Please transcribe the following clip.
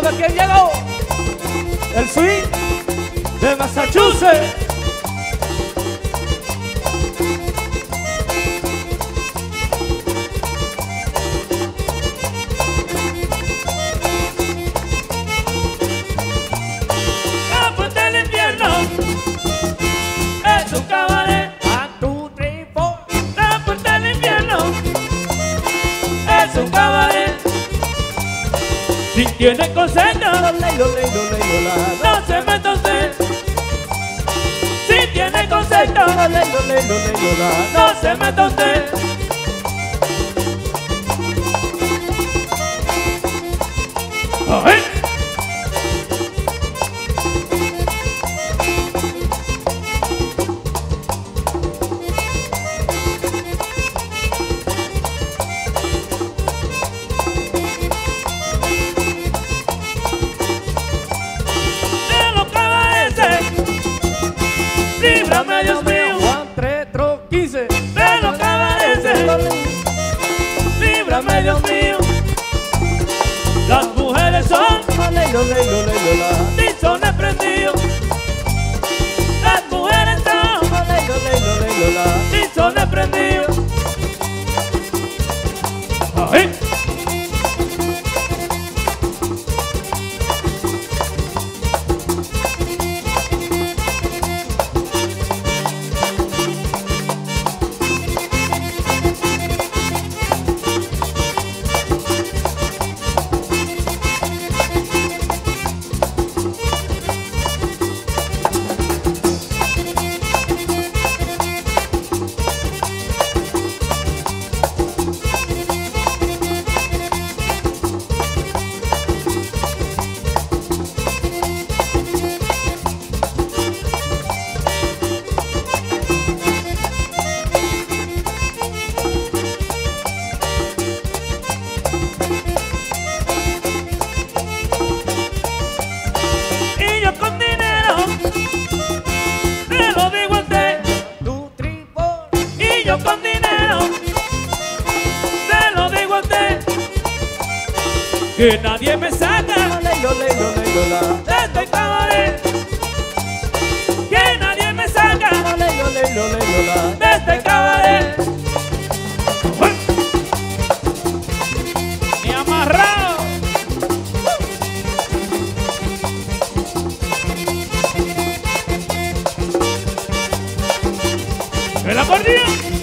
que quién llegó. El swing de Massachusetts. Si tiene la. no se meta usted. Si tiene la. no se meta usted. Líbrame Dios mío. Las mujeres son tizones prendidos. Las mujeres son tizones prendidos. Que nadie me saca Lelo, lelo, lelo, la. de este cabaret. Que nadie me saca El acordeón.